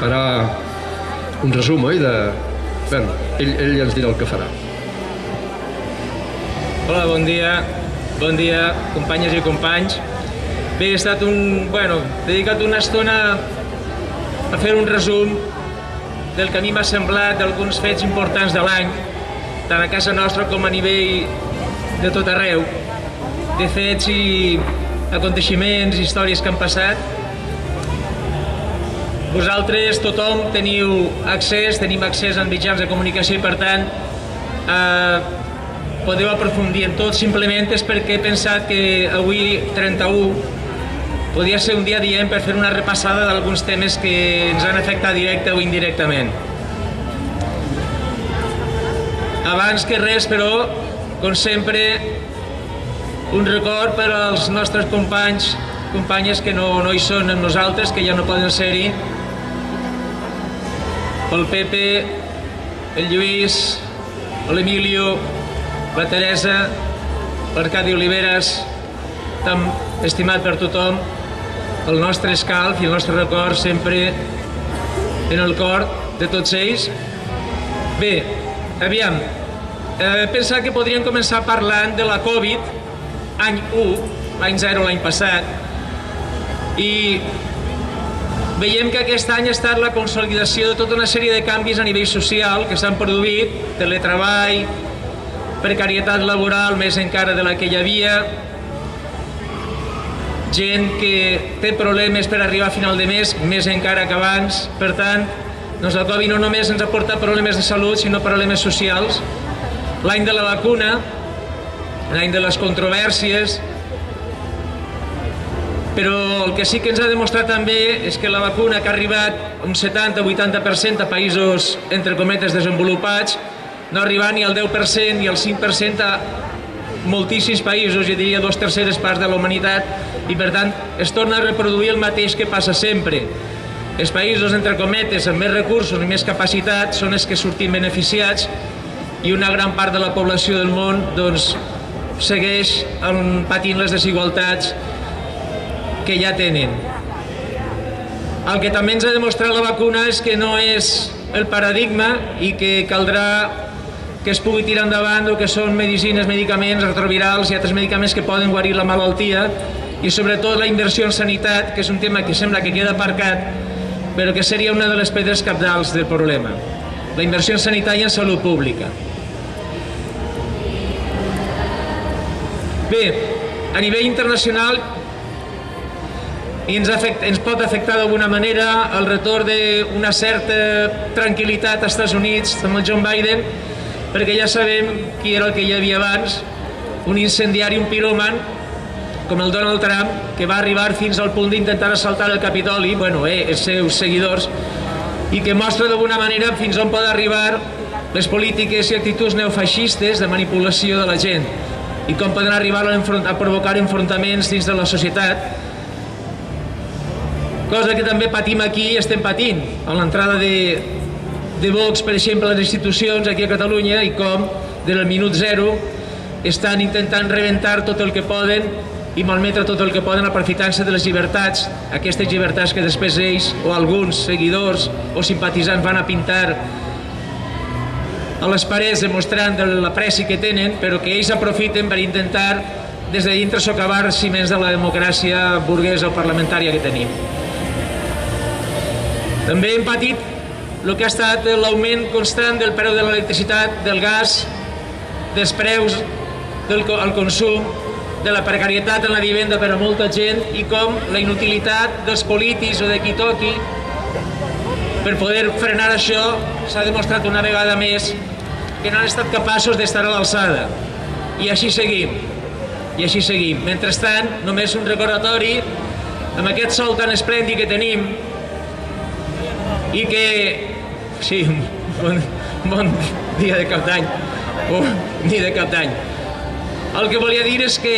farà un resum, oi? De... Bueno, ell, ell ja ens dirà el que farà. Hola, bon dia. Bon dia, companyes i companys. Bé, he estat un... Bueno, dedicat una estona a fer un resum del que a mi m'ha semblat d'alguns fets importants de l'any, tant a casa nostra com a nivell de tot arreu, de fets i aconteixements, històries que han passat. Vosaltres, tothom, teniu accés, tenim accés a mitjans de comunicació i, per tant, eh, podeu aprofundir en tot. Simplement és perquè he pensat que avui, 31, podia ser un dia dient per fer una repassada d'alguns temes que ens han afectat directe o indirectament. Abans que res, però, com sempre, un record per als nostres companys, companyes que no, no hi són amb nosaltres, que ja no poden ser-hi, pel Pepe, el Lluís, l'Emilio, la Teresa, l'Arcadi Oliveres, tan estimat per tothom, el nostre escalf i el nostre record sempre en el cor de tots ells. Bé, aviam, eh, pensar que podríem començar parlant de la Covid, any 1, l'any 0 l'any passat, i veiem que aquest any ha estat la consolidació de tota una sèrie de canvis a nivell social que s'han produït, teletreball, precarietat laboral més encara de la que hi havia, gent que té problemes per arribar a final de mes, més encara que abans. Per tant, doncs el Covid no només ens ha portat problemes de salut, sinó problemes socials. L'any de la vacuna, l'any de les controvèrsies, però el que sí que ens ha demostrat també és que la vacuna que ha arribat un 70-80% a països, entre cometes, desenvolupats, no arriba ni al 10% ni al 5% a moltíssims països, jo diria dos terceres parts de la humanitat, i per tant es torna a reproduir el mateix que passa sempre. Els països, entre cometes, amb més recursos i més capacitat són els que sortim beneficiats i una gran part de la població del món doncs, segueix patint les desigualtats que ja tenen. El que també ens ha demostrat la vacuna és que no és el paradigma i que caldrà que es pugui tirar endavant el que són medicines, medicaments retrovirals i altres medicaments que poden guarir la malaltia i sobretot la inversió en sanitat, que és un tema que sembla que queda aparcat, però que seria una de les pedres capdals del problema. La inversió en sanitat i en salut pública. Bé, a nivell internacional i ens, afecta, ens pot afectar d'alguna manera el retorn d'una certa tranquil·litat als Estats Units amb el John Biden, perquè ja sabem qui era el que hi havia abans, un incendiari, un piròman, com el Donald Trump, que va arribar fins al punt d'intentar assaltar el Capitoli, bueno, eh, els seus seguidors, i que mostra d'alguna manera fins on pot arribar les polítiques i actituds neofeixistes de manipulació de la gent i com poden arribar a, a provocar enfrontaments dins de la societat cosa que també patim aquí i estem patint amb l'entrada de, de Vox, per exemple, a les institucions aquí a Catalunya i com, del minut zero, estan intentant rebentar tot el que poden i malmetre tot el que poden aprofitant-se de les llibertats, aquestes llibertats que després ells o alguns seguidors o simpatitzants van a pintar a les parets demostrant de la pressi que tenen, però que ells aprofiten per intentar des de dintre socavar ciments de la democràcia burguesa o parlamentària que tenim. També hem patit el que ha estat l'augment constant del preu de l'electricitat, del gas, dels preus del consum, de la precarietat en la vivenda per a molta gent i com la inutilitat dels polítics o de qui toqui per poder frenar això s'ha demostrat una vegada més que no han estat capaços d'estar a l'alçada i així seguim i així seguim. Mentrestant, només un recordatori amb aquest sol tan esplèndid que tenim i que... Sí, bon, bon dia de cap d'any. O dia de cap d'any. El que volia dir és que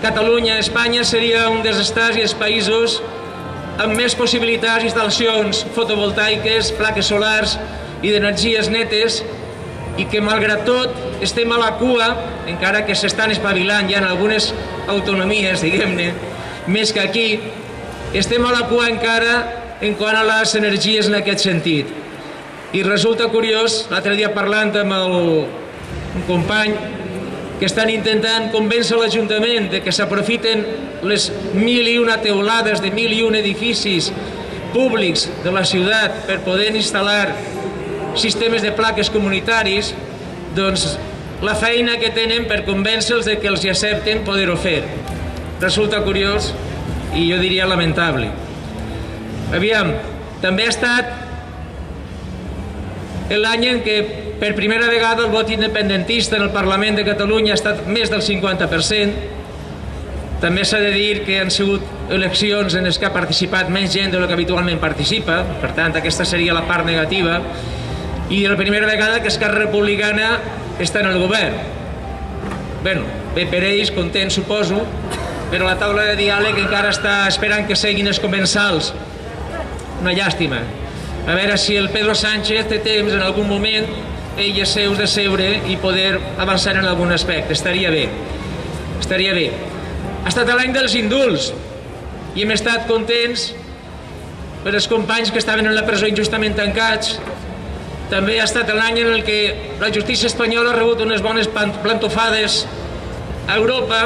Catalunya, Espanya, seria un dels estats i els països amb més possibilitats d'instal·lacions fotovoltaiques, plaques solars i d'energies netes i que malgrat tot estem a la cua, encara que s'estan espavilant ja en algunes autonomies, diguem-ne, més que aquí, estem a la cua encara en quant a les energies en aquest sentit. I resulta curiós, l'altre dia parlant amb el, un company, que estan intentant convèncer l'Ajuntament de que s'aprofiten les mil i una teulades de mil i un edificis públics de la ciutat per poder instal·lar sistemes de plaques comunitaris, doncs la feina que tenen per convèncer-los de que els hi accepten poder-ho fer. Resulta curiós i jo diria lamentable. Aviam, també ha estat l'any en què per primera vegada el vot independentista en el Parlament de Catalunya ha estat més del 50%. També s'ha de dir que han sigut eleccions en les que ha participat menys gent de lo que habitualment participa, per tant aquesta seria la part negativa, i la primera vegada que Esquerra Republicana està en el govern. bueno, bé per ells, content suposo, però la taula de diàleg encara està esperant que seguin els comensals. Una llàstima. A veure si el Pedro Sánchez té temps en algun moment ell i seus de seure i poder avançar en algun aspecte. Estaria bé. Estaria bé. Ha estat l'any dels indults i hem estat contents per els companys que estaven en la presó injustament tancats. També ha estat l'any en el que la justícia espanyola ha rebut unes bones plantofades a Europa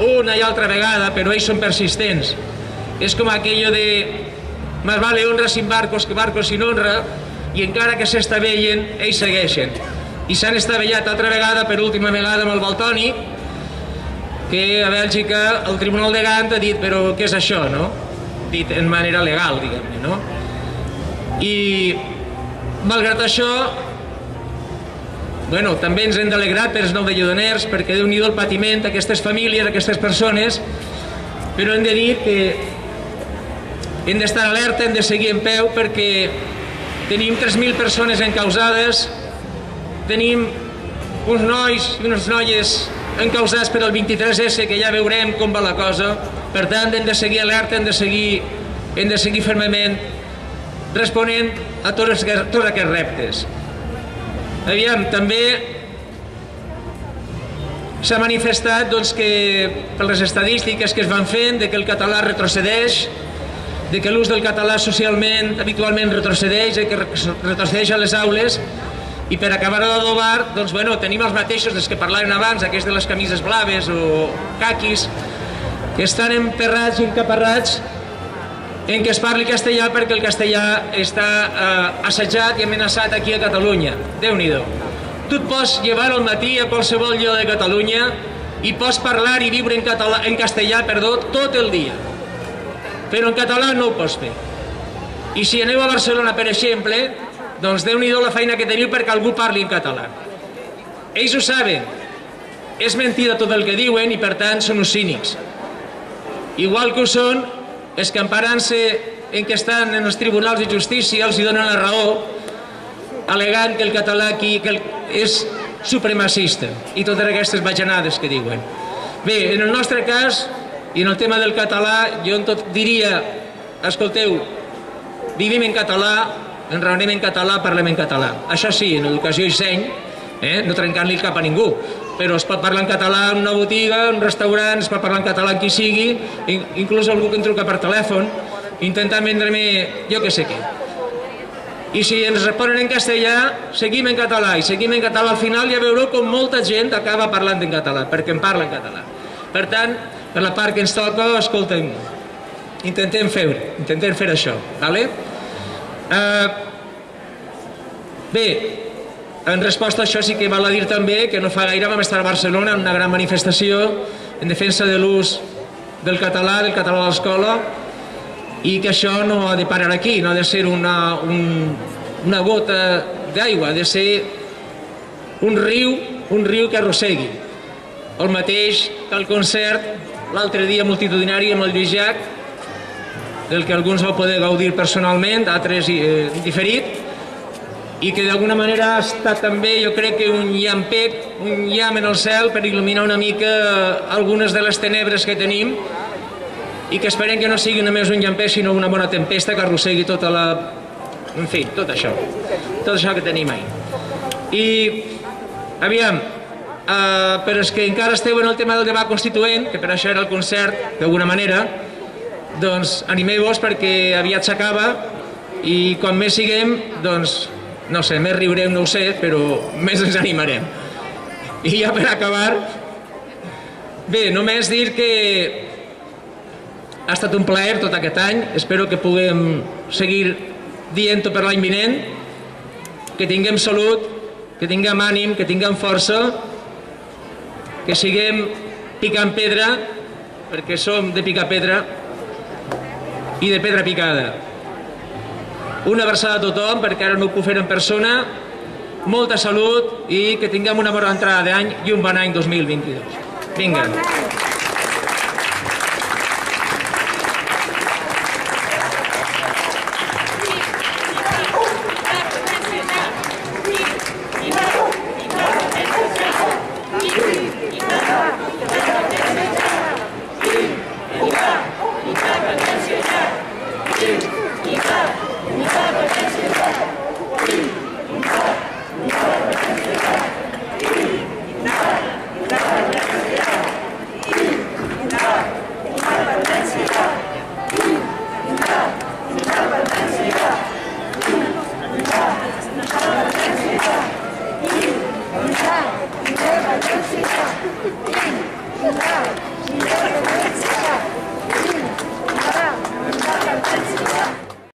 una i altra vegada, però ells són persistents. És com aquello de más vale honra sin barcos que barcos sin honra i encara que s'estavellen, ells segueixen. I s'han estavellat altra vegada, per última vegada, amb el Baltoni, que a Bèlgica el Tribunal de Gant ha dit però què és això, no? Dit en manera legal, diguem-ne, no? I malgrat això, bueno, també ens hem d'alegrar per els nou de Llodoners, perquè déu nhi el patiment d'aquestes famílies, d'aquestes persones, però hem de dir que hem d'estar alerta, hem de seguir en peu perquè tenim 3.000 persones encausades, tenim uns nois i unes noies encausats per al 23S, que ja veurem com va la cosa. Per tant, hem de seguir alerta, hem de seguir, hem de seguir fermament responent a tots, tots aquests reptes. Aviam, també s'ha manifestat doncs, que per les estadístiques que es van fent de que el català retrocedeix, de que l'ús del català socialment habitualment retrocedeix, que retrocedeix a les aules, i per acabar d'adobar, doncs, bueno, tenim els mateixos dels que parlaven abans, aquests de les camises blaves o caquis, que estan emperrats i encaparrats en què es parli castellà perquè el castellà està eh, assetjat i amenaçat aquí a Catalunya. déu nhi Tu et pots llevar al matí a qualsevol lloc de Catalunya i pots parlar i viure en, català, en castellà perdó, tot el dia però en català no ho pots fer. I si aneu a Barcelona, per exemple, doncs déu nhi la feina que teniu perquè algú parli en català. Ells ho saben, és mentida tot el que diuen i per tant són uns cínics. Igual que ho són els que emparant-se en què estan en els tribunals de justícia els hi donen la raó alegant que el català aquí que el, és supremacista i totes aquestes bajanades que diuen. Bé, en el nostre cas i en el tema del català, jo en tot diria, escolteu, vivim en català, enraonem en català, parlem en català. Això sí, en educació i seny, eh? no trencant-li cap a ningú, però es pot parlar en català en una botiga, en un restaurant, es pot parlar en català en qui sigui, inclús algú que em truca per telèfon, intentant vendre-me jo que sé què. I si ens responen en castellà, seguim en català, i seguim en català al final ja veureu com molta gent acaba parlant en català, perquè en parla en català. Per tant, per la part que ens toca, escolta'm, intentem fer, intentem fer això, vale? Uh, bé, en resposta a això sí que val a dir també que no fa gaire vam estar a Barcelona en una gran manifestació en defensa de l'ús del català, del català a l'escola, i que això no ha de parar aquí, no ha de ser una, un, una gota d'aigua, ha de ser un riu, un riu que arrossegui. El mateix que el concert l'altre dia multitudinari amb el Llach, del que alguns vau poder gaudir personalment, altres eh, diferit, i que d'alguna manera ha estat també, jo crec que un llampet, un llamp en el cel per il·luminar una mica algunes de les tenebres que tenim i que esperem que no sigui només un llampet sinó una bona tempesta que arrossegui tota la... en fi, tot això tot això que tenim ahí. I aviam eh, però és que encara esteu en el tema del debat constituent, que per això era el concert, d'alguna manera, doncs animeu-vos perquè aviat s'acaba i quan més siguem, doncs, no sé, més riurem, no ho sé, però més ens animarem. I ja per acabar, bé, només dir que ha estat un plaer tot aquest any, espero que puguem seguir dient-ho per l'any vinent, que tinguem salut, que tinguem ànim, que tinguem força, que siguem picant pedra, perquè som de picar pedra, i de pedra picada. Una abraçada a tothom, perquè ara no ho puc fer en persona, molta salut i que tinguem una bona entrada d'any i un bon any 2022. Vinga.